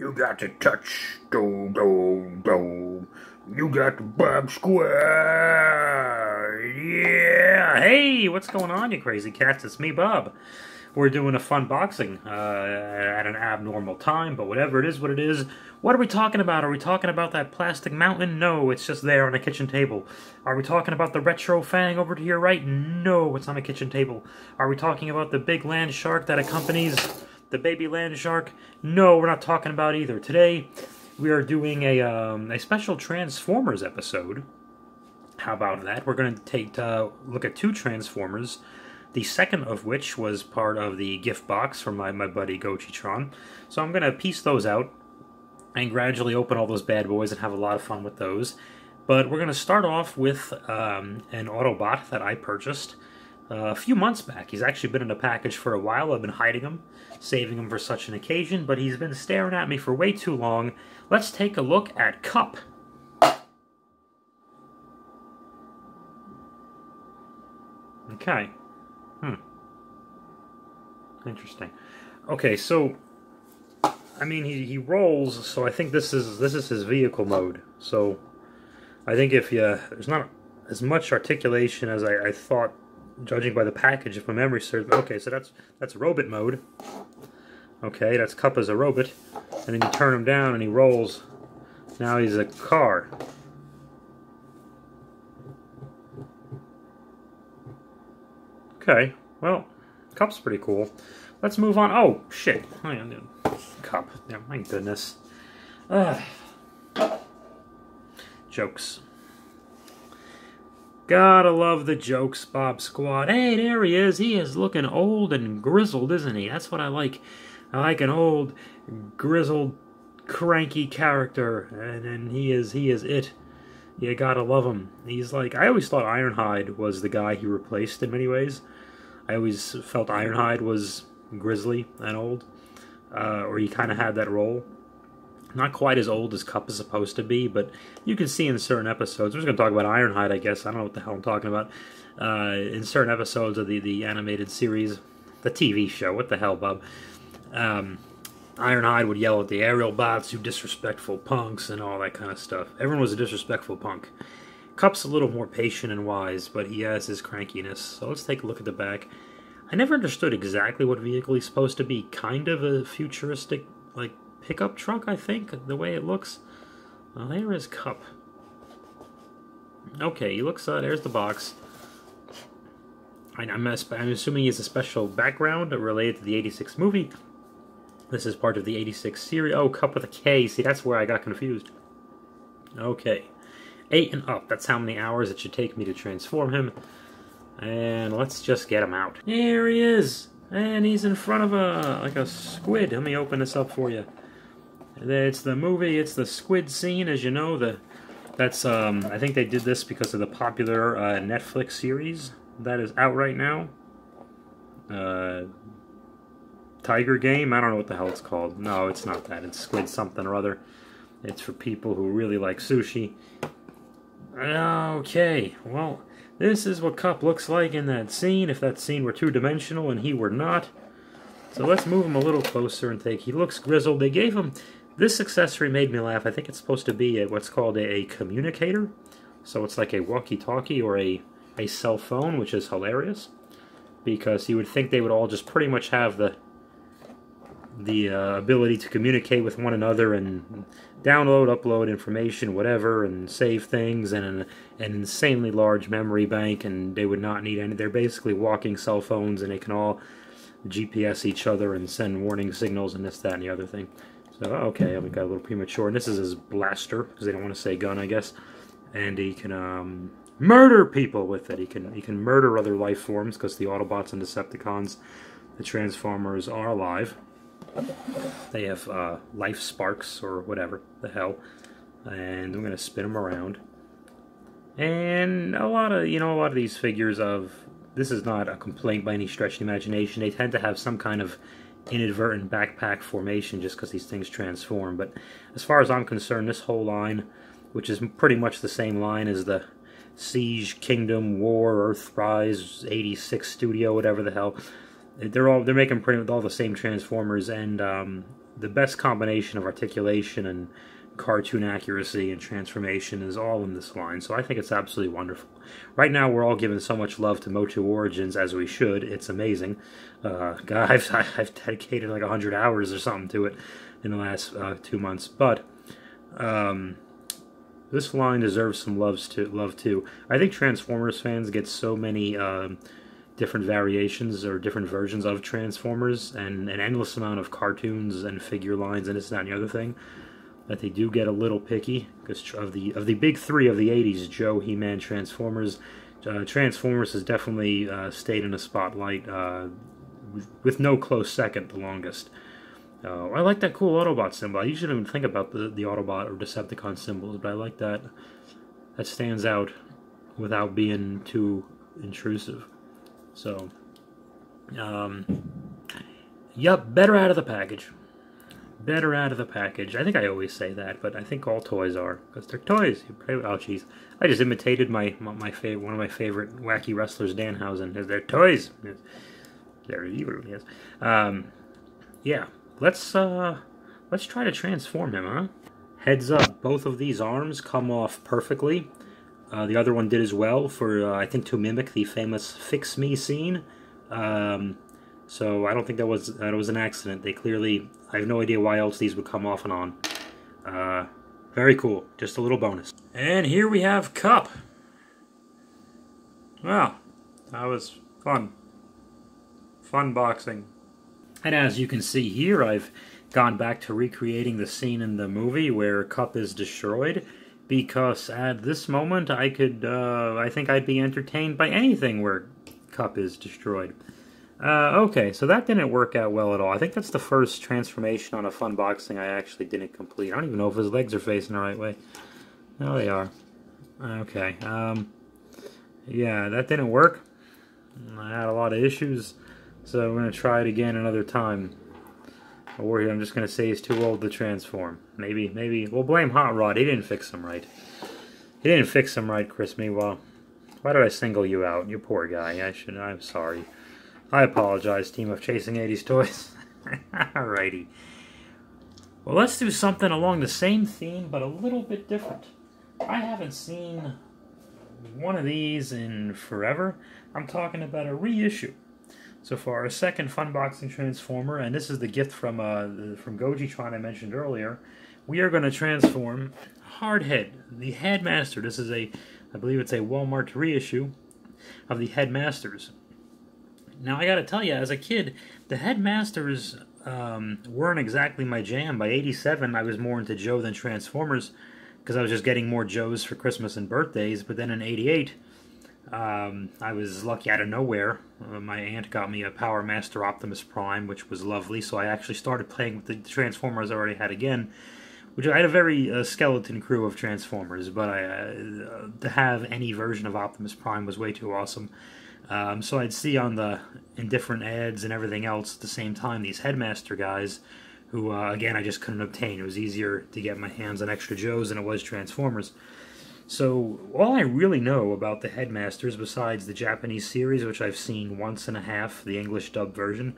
You got to touch, do, do, do. You got the Bob Squad. Yeah. Hey, what's going on, you crazy cats? It's me, Bob. We're doing a fun boxing uh, at an abnormal time, but whatever it is, what it is. What are we talking about? Are we talking about that plastic mountain? No, it's just there on a kitchen table. Are we talking about the retro fang over to your right? No, it's on a kitchen table. Are we talking about the big land shark that accompanies the baby land shark? No, we're not talking about either. Today, we are doing a, um, a special Transformers episode. How about that? We're going to take uh, look at two Transformers the second of which was part of the gift box from my, my buddy Gochitron. So I'm going to piece those out and gradually open all those bad boys and have a lot of fun with those. But we're going to start off with um, an Autobot that I purchased uh, a few months back. He's actually been in a package for a while. I've been hiding him, saving him for such an occasion, but he's been staring at me for way too long. Let's take a look at Kup. Okay. Hmm. Interesting. Okay, so I mean he, he rolls, so I think this is this is his vehicle mode. So I think if you there's not as much articulation as I, I thought, judging by the package, if my memory serves. Okay, so that's that's robot mode. Okay, that's Kup as a robot, and then you turn him down and he rolls. Now he's a car. Okay, well, Kup's pretty cool. Let's move on. Oh, shit. Kup. Yeah, my goodness. Ugh. Jokes. Gotta love the jokes, Bob Squad. Hey, there he is. He is looking old and grizzled, isn't he? That's what I like. I like an old, grizzled, cranky character, and, and he is he is it. You gotta love him. He's like I always thought Ironhide was the guy he replaced in many ways. I always felt Ironhide was grizzly and old, uh, or he kind of had that role. Not quite as old as Kup is supposed to be, but you can see in certain episodes. We're just going to talk about Ironhide, I guess. I don't know what the hell I'm talking about. Uh, in certain episodes of the, the animated series, the TV show, what the hell, Bob? Um, Ironhide would yell at the aerial bots, you disrespectful punks, and all that kind of stuff. Everyone was a disrespectful punk. Kup's a little more patient and wise, but he has his crankiness. So let's take a look at the back. I never understood exactly what vehicle he's supposed to be. Kind of a futuristic, like, pickup truck, I think, the way it looks. Well, there is Kup. Okay, he looks, uh, there's the box. I, I'm, I'm assuming he has a special background related to the 86 movie. This is part of the 86 series. Oh, Kup with a K. See, that's where I got confused. Okay. Eight and up. That's how many hours it should take me to transform him. And let's just get him out. Here he is. And he's in front of a, like a squid. Let me open this up for you. It's the movie, it's the squid scene, as you know. The That's, um, I think they did this because of the popular uh, Netflix series that is out right now. Uh, Tiger Game? I don't know what the hell it's called. No, it's not that. It's Squid something or other. It's for people who really like sushi. Okay, well, this is what Kup looks like in that scene, if that scene were two-dimensional and he were not. So let's move him a little closer and take... He looks grizzled. They gave him... This accessory made me laugh. I think it's supposed to be a, what's called a, a communicator. So it's like a walkie-talkie or a, a cell phone, which is hilarious. Because you would think they would all just pretty much have the the uh, ability to communicate with one another and download, upload information, whatever, and save things, and an, an, insanely large memory bank, and they would not need any. They're basically walking cell phones, and they can all GPS each other and send warning signals and this, that, and the other thing. So, okay, we got a little premature. And this is his blaster, because they don't want to say gun, I guess. And he can um, murder people with it. He can, he can murder other life forms, because the Autobots and Decepticons, the Transformers, are alive. They have uh, life sparks or whatever the hell, and I'm gonna spin them around. And a lot of you know a lot of these figures of this is not a complaint by any stretch of the imagination. They tend to have some kind of inadvertent backpack formation just because these things transform. But as far as I'm concerned, this whole line, which is pretty much the same line as the Siege, Kingdom, War, Earthrise, 86 Studio, whatever the hell, they're all they're making pretty much all the same Transformers, and um, the best combination of articulation and cartoon accuracy and transformation is all in this line. So I think it's absolutely wonderful. Right now, we're all giving so much love to Motu Origins as we should. It's amazing. Uh, God, I've, I've dedicated like 100 hours or something to it in the last uh, two months. But um, this line deserves some loves to, love too. I think Transformers fans get so many um, different variations or different versions of Transformers and an endless amount of cartoons and figure lines and this, that, and the other thing that they do get a little picky because of the of the big three of the 80s Joe He-Man Transformers uh, Transformers has definitely uh, stayed in the spotlight uh, with, no close second the longest. Uh, I like that cool Autobot symbol. I usually don't even think about the, the Autobot or Decepticon symbols but I like that. That stands out without being too intrusive. So um, yep better out of the package better out of the package. I think I always say that, but I think all toys are because they're toys. Oh, jeez, I just imitated my my favorite one of my favorite wacky wrestlers, Danhausen. They're toys. They're evil. Yes. Um, yeah. Let's uh, let's try to transform him, huh? Heads up, both of these arms come off perfectly. Uh, the other one did as well for uh, I think to mimic the famous "Fix Me" scene. Um, so I don't think that was that was an accident. They clearly, I have no idea why else these would come off and on. Uh, very cool. Just a little bonus. And here we have Kup. Well, that was fun. Fun boxing. And as you can see here, I've gone back to recreating the scene in the movie where Kup is destroyed because at this moment I could, uh, I think I'd be entertained by anything where Kup is destroyed. Uh, okay, so that didn't work out well at all. I think that's the first transformation on a fun boxing I actually didn't complete. I don't even know if his legs are facing the right way. No, they are. Okay, um, yeah, that didn't work. I had a lot of issues, so I'm going to try it again another time. Or I'm just going to say he's too old to transform. Maybe, maybe, we'll blame Hot Rod. He didn't fix him right. He didn't fix him right, Chris Meanwhile, Why did I single you out? You poor guy. I should, I'm sorry. I apologize, team of Chasing 80s Toys. Alrighty. Well, let's do something along the same theme, but a little bit different. I haven't seen one of these in forever. I'm talking about a reissue. So for our second Funboxing Transformer, and this is the gift from uh, from Gojitron I mentioned earlier, we are going to transform Hardhead, the Headmaster. This is a, I believe it's a Walmart reissue of the Headmasters. Now, I gotta tell you, as a kid, the Headmasters um, weren't exactly my jam. By 87, I was more into Joe than Transformers because I was just getting more Joes for Christmas and birthdays. But then in 88, um, I was lucky out of nowhere. Uh, my aunt got me a Power Master Optimus Prime, which was lovely. So I actually started playing with the Transformers I already had again. Which I had a very uh, skeleton crew of Transformers, but I, uh, to have any version of Optimus Prime was way too awesome. Um, so I'd see on the in different ads and everything else at the same time these headmaster guys, who uh, again I just couldn't obtain. It was easier to get my hands on extra Joes than it was Transformers. So all I really know about the headmasters, besides the Japanese series, which I've seen once and a half, the English dub version.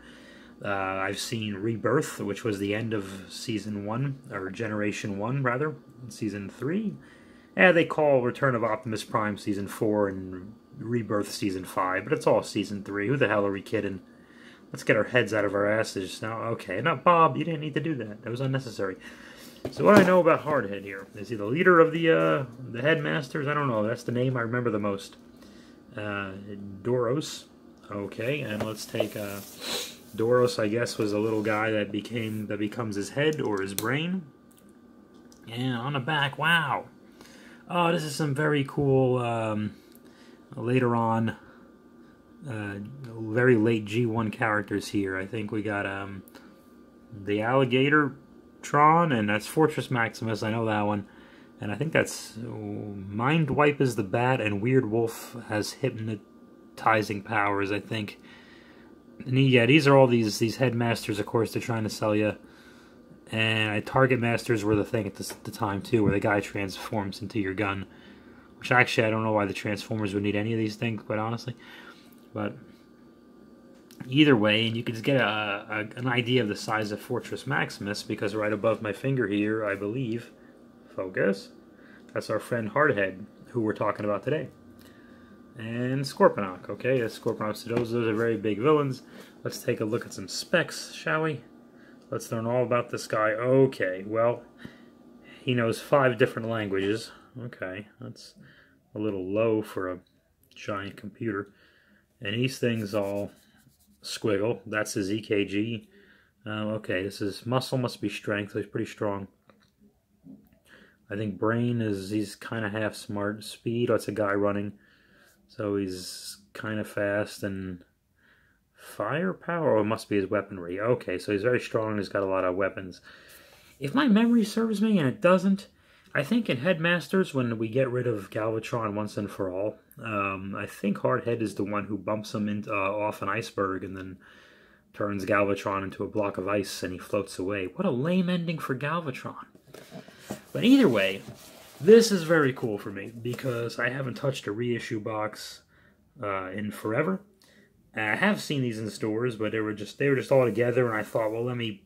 Uh, I've seen Rebirth, which was the end of season one or generation one rather, season three. Yeah, they call Return of Optimus Prime season four and Rebirth season five, but it's all season three. Who the hell are we kidding? Let's get our heads out of our asses now. Okay, now Bob, you didn't need to do that. That was unnecessary. So what I know about Hardhead here is he the leader of the uh, the headmasters? I don't know. That's the name I remember the most. Uh, Duros. Okay, and let's take uh, Duros. I guess was a little guy that became that becomes his head or his brain. And on the back, wow. Oh, this is some very cool. Um, later on, uh, very late G1 characters here. I think we got um, the Alligator Tron, and that's Fortress Maximus. I know that one. And I think that's oh, Mind Wipe is the bat, and Weird Wolf has hypnotizing powers, I think. And yeah, these are all these these headmasters, of course, they're trying to sell you. And target masters were the thing at the, the time, too, where the guy transforms into your gun. Which actually, I don't know why the Transformers would need any of these things, quite honestly. But either way, and you can just get a, a, an idea of the size of Fortress Maximus because right above my finger here, I believe, focus, that's our friend Hardhead, who we're talking about today. And Scorponok, okay, that's Scorponok. So those, those are very big villains. Let's take a look at some specs, shall we? Let's learn all about this guy. Okay, well, he knows five different languages. Okay, that's a little low for a giant computer. And these things all squiggle. That's his EKG. Um, okay, this is muscle must be strength, so he's pretty strong. I think brain is, he's kind of half smart. Speed, that's a guy running. So he's kind of fast and firepower, oh, it must be his weaponry. Okay, so he's very strong he's got a lot of weapons. If my memory serves me, and it doesn't, I think in Headmasters, when we get rid of Galvatron once and for all, um, I think Hardhead is the one who bumps him uh, off an iceberg and then turns Galvatron into a block of ice and he floats away. What a lame ending for Galvatron. But either way, this is very cool for me because I haven't touched a reissue box uh, in forever. I have seen these in stores, but they were just they were just all together, and I thought, well, let me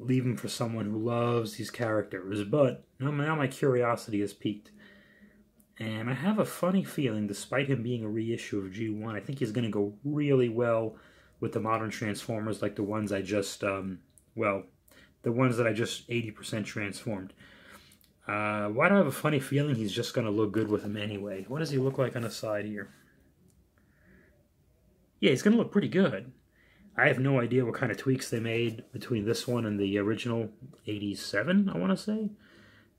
leave them for someone who loves these characters. But now my curiosity has peaked. And I have a funny feeling, despite him being a reissue of G1, I think he's going to go really well with the modern Transformers like the ones I just, um, well, the ones that I just 80% transformed. Uh, why do I have a funny feeling he's just going to look good with him anyway? What does he look like on the side here? Yeah, he's going to look pretty good. I have no idea what kind of tweaks they made between this one and the original 87, I want to say,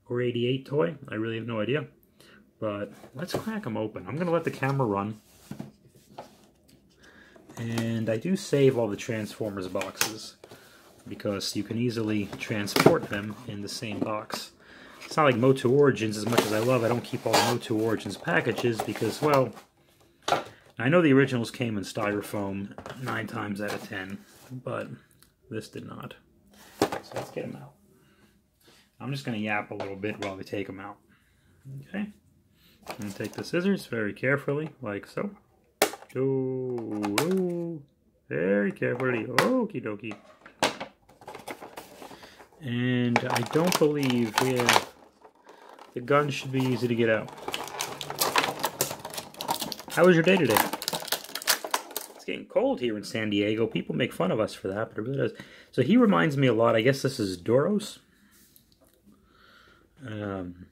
or 88 toy. I really have no idea. But let's crack them open. I'm going to let the camera run. And I do save all the Transformers boxes because you can easily transport them in the same box. It's not like Motu Origins, as much as I love, I don't keep all the Motu Origins packages because, well, I know the originals came in styrofoam nine times out of ten, but this did not. So let's get them out. I'm just going to yap a little bit while we take them out. Okay. I'm going to take the scissors very carefully, like so. Oh, oh very carefully. Okie dokie. And I don't believe, yeah, the gun should be easy to get out. How was your day today? Getting cold here in San Diego. People make fun of us for that, but it really does. So he reminds me a lot. I guess this is Duros. Um,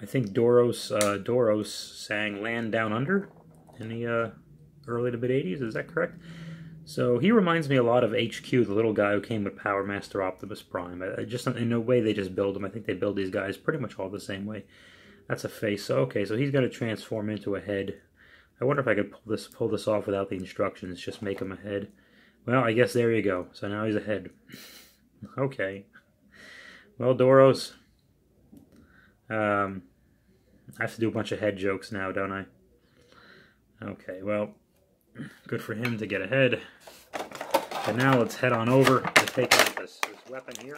I think Duros uh, Duros sang "Land Down Under" in the uh, early to mid '80s. Is that correct? So he reminds me a lot of Hi-Q, the little guy who came with Power Master Optimus Prime. I, I just in a way they just build them. I think they build these guys pretty much all the same way. That's a face. So, okay, so he's going to transform into a head. I wonder if I could pull this pull this off without the instructions. Just make him a head. Well, I guess there you go. So now he's a head. okay. Well, Duros. Um, I have to do a bunch of head jokes now, don't I? Okay, well, good for him to get ahead. And now let's head on over to take out this, this weapon here.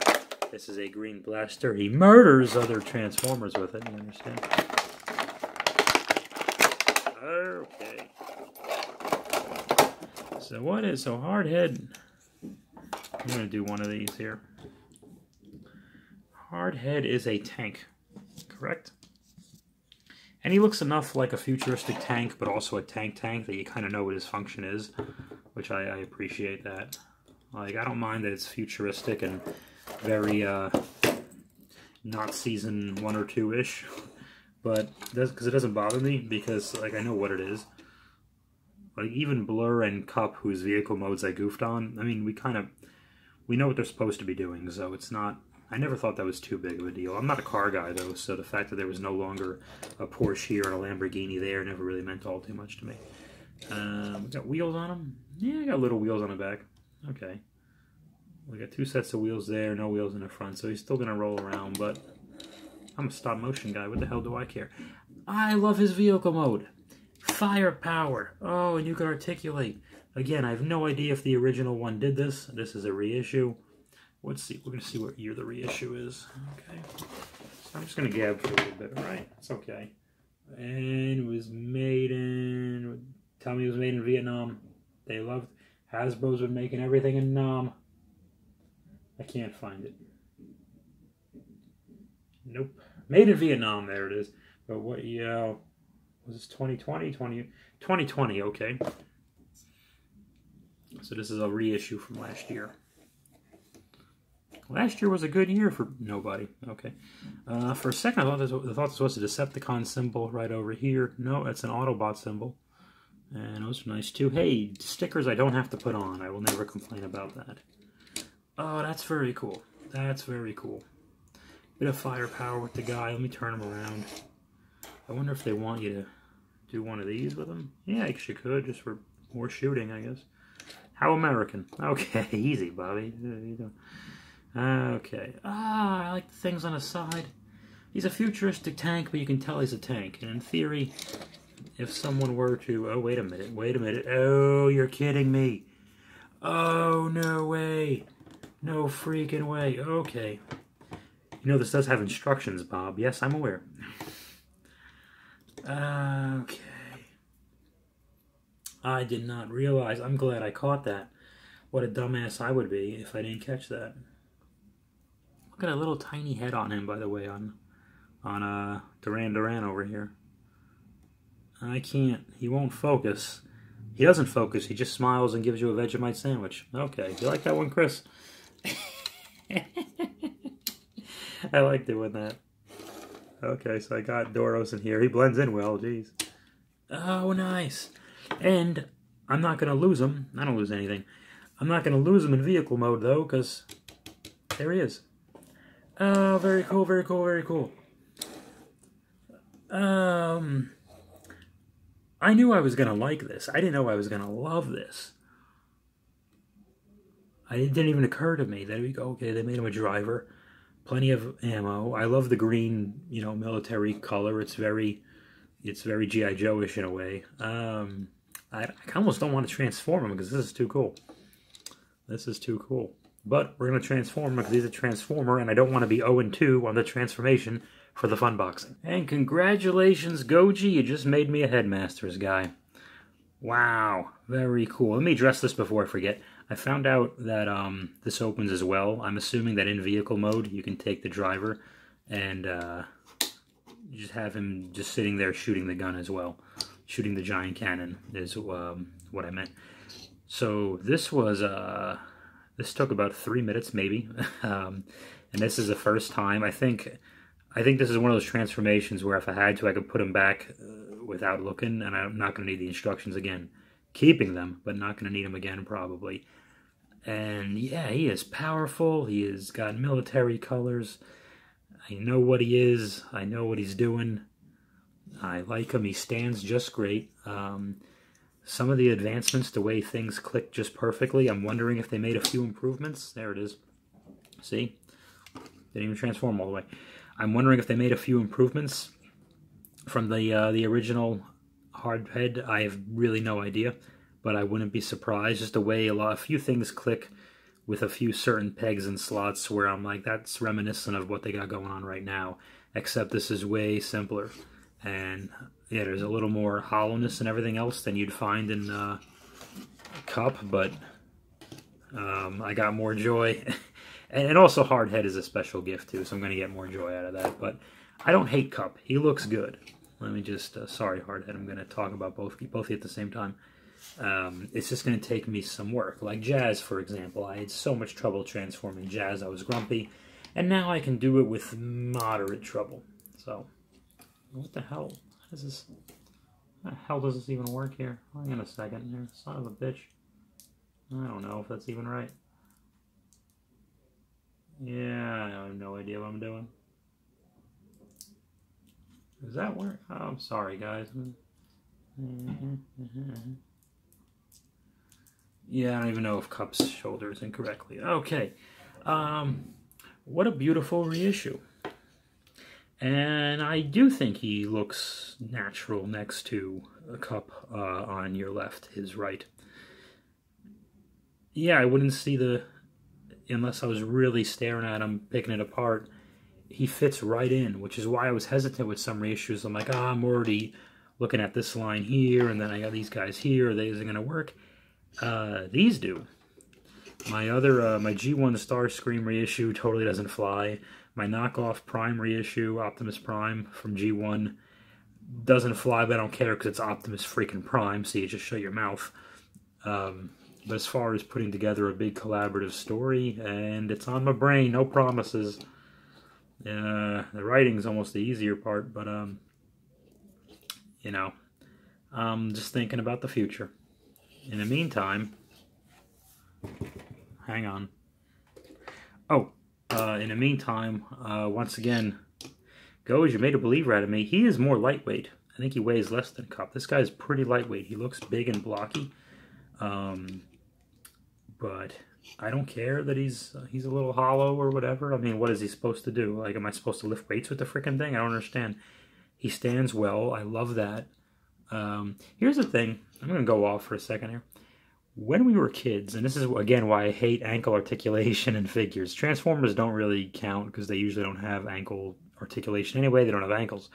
This is a green blaster. He murders other Transformers with it, you understand? Okay. So what is so hardhead? I'm going to do one of these here. Hardhead is a tank, correct? And he looks enough like a futuristic tank, but also a tank tank that you kind of know what his function is, which I, I, appreciate that. Like, I don't mind that it's futuristic and very, uh, not season one or two-ish, but that's because it doesn't bother me, because, like, I know what it is. Like, even Blurr and Kup, whose vehicle modes I goofed on, I mean, we kind of, we know what they're supposed to be doing, so it's not I never thought that was too big of a deal. I'm not a car guy, though, so the fact that there was no longer a Porsche here and a Lamborghini there never really meant all too much to me. Um, got wheels on them? Yeah, I got little wheels on the back. Okay. We got two sets of wheels there, no wheels in the front, so he's still going to roll around, but I'm a stop motion guy. What the hell do I care? I love his vehicle mode. Firepower. Oh, and you can articulate. Again, I have no idea if the original one did this. This is a reissue. Let's see. We're going to see what year the reissue is. Okay. So I'm just going to gab for a little bit, right? It's okay. and it was made in. Tell me it was made in Vietnam. They loved Hasbro's been making everything in Nam. I can't find it. Nope. Made in Vietnam. There it is. But what? Yeah. Was this 2020? 20, 2020. Okay. So this is a reissue from last year. Last year was a good year for nobody. Okay. Uh, for a second, I thought, this, I thought this was a Decepticon symbol right over here. No, it's an Autobot symbol. And those are nice too. Hey, stickers I don't have to put on. I will never complain about that. Oh, that's very cool. That's very cool. Bit of firepower with the guy. Let me turn him around. I wonder if they want you to do one of these with him. Yeah, I guess you could, just for more shooting, I guess. How American. Okay, easy, Bobby. Okay. Ah, I like the things on the side. He's a futuristic tank, but you can tell he's a tank. And in theory, if someone were to... Oh, wait a minute. Wait a minute. Oh, you're kidding me. Oh, no way. No freaking way. Okay. You know, this does have instructions, Bob. Yes, I'm aware. Okay. I did not realize. I'm glad I caught that. What a dumbass I would be if I didn't catch that. Look at a little tiny head on him, by the way, on on uh, Duran Duran over here. I can't. He won't focus. He doesn't focus. He just smiles and gives you a Vegemite sandwich. Okay. You like that one, Chris? I like doing that. Okay, so I got Duros in here. He blends in well, jeez. Oh, nice. And I'm not going to lose him. I don't lose anything. I'm not going to lose him in vehicle mode, though, because there he is. Oh, very cool, very cool, very cool. Um, I knew I was going to like this. I didn't know I was going to love this. I, it didn't even occur to me. There we go. Okay, they made him a driver. Plenty of ammo. I love the green, you know, military color. It's very, it's very GI Joe-ish in a way. Um, I, I almost don't want to transform him because this is too cool. This is too cool. But we're going to transform him because he's a transformer, and I don't want to be 0 and 2 on the transformation for the fun boxing. And congratulations, Goji, you just made me a Headmasters guy. Wow, very cool. Let me dress this before I forget. I found out that um, this opens as well. I'm assuming that in vehicle mode, you can take the driver and uh, just have him just sitting there shooting the gun as well. Shooting the giant cannon is um, what I meant. So this was, uh, this took about three minutes maybe. um, and this is the first time, I think, I think this is one of those transformations where if I had to, I could put him back uh, without looking, and I'm not going to need the instructions again. Keeping them, but not going to need them again probably. And yeah, he is powerful. He has got military colors. I know what he is. I know what he's doing. I like him. He stands just great. Um, some of the advancements, the way things click just perfectly, I'm wondering if they made a few improvements. There it is. See? Didn't even transform all the way. I'm wondering if they made a few improvements from the uh, the original Hardhead. I have really no idea but I wouldn't be surprised. Just the way a lot, a few things click with a few certain pegs and slots where I'm like, that's reminiscent of what they got going on right now, except this is way simpler. And yeah, there's a little more hollowness and everything else than you'd find in uh, Kup, but um, I got more joy. and also Hardhead is a special gift too, so I'm going to get more joy out of that. But I don't hate Kup He looks good. Let me just, uh, sorry Hardhead, I'm going to talk about both, both at the same time. Um, it's just going to take me some work. Like Jazz, for example, I had so much trouble transforming Jazz. I was grumpy, and now I can do it with moderate trouble. So, what the hell? How does this? How the hell does this even work here? Hang on a second here. Son of a bitch. I don't know if that's even right. Yeah, I have no idea what I'm doing. Does that work? Oh, I'm sorry, guys. Mm-hmm, mm-hmm. Yeah, I don't even know if Kup's shoulders incorrectly. Okay. Um, what a beautiful reissue. And I do think he looks natural next to a Kup uh, on your left, his right. Yeah, I wouldn't see the, unless I was really staring at him, picking it apart, he fits right in, which is why I was hesitant with some reissues. I'm like, ah, I'm already looking at this line here, and then I got these guys here. Are going to work. Uh, these do. My other, uh, my G1 Starscream reissue totally doesn't fly. My knockoff Prime reissue, Optimus Prime from G1, doesn't fly, but I don't care because it's Optimus freaking Prime, so you just shut your mouth. Um, but as far as putting together a big collaborative story, and it's on my brain, no promises. Uh, the writing's almost the easier part, but um, you know, I'm just thinking about the future. In the meantime, hang on. Oh, uh, in the meantime, uh, once again, Goes, you made a believer out of me. He is more lightweight. I think he weighs less than Kup. This guy's pretty lightweight. He looks big and blocky. Um, but I don't care that he's uh, he's a little hollow or whatever. I mean, what is he supposed to do? Like, am I supposed to lift weights with the freaking thing? I don't understand. He stands well. I love that. Um, here's the thing. I'm going to go off for a second here. When we were kids, and this is again why I hate ankle articulation in figures. Transformers don't really count because they usually don't have ankle articulation anyway. They don't have ankles.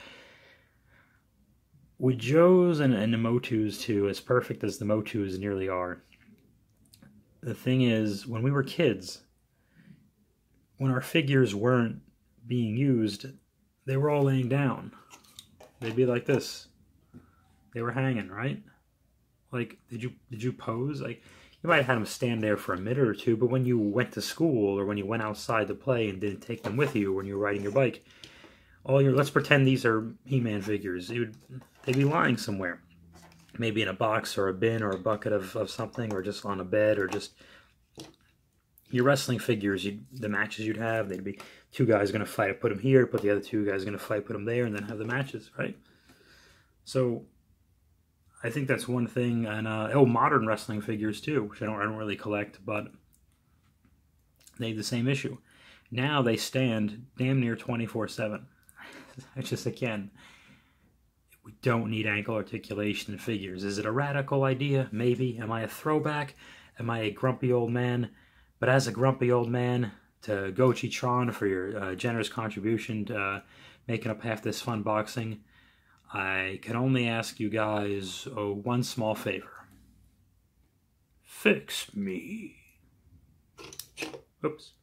With Joes and, and the Motus too, as perfect as the Motus nearly are, the thing is, when we were kids, when our figures weren't being used, they were all laying down. They'd be like this. They were hanging, right? Like, did you did you pose? Like, you might have had them stand there for a minute or two, but when you went to school or when you went outside to play and didn't take them with you when you were riding your bike, all your let's pretend these are He-Man figures. Would, they'd be lying somewhere, maybe in a box or a bin or a bucket of, of something, or just on a bed, or just your wrestling figures. You the matches you'd have, they'd be two guys going to fight, put them here, put the other two guys going to fight, put them there, and then have the matches, right? So I think that's one thing. And uh, oh, modern wrestling figures too, which I don't, I don't really collect, but they have the same issue. Now they stand damn near 24 7. It's just, again, we don't need ankle articulation in figures. Is it a radical idea? Maybe. Am I a throwback? Am I a grumpy old man? But as a grumpy old man, to Gochi Tron for your uh, generous contribution to uh, making up half this fun boxing. I can only ask you guys oh, one small favor. Fix me. Oops.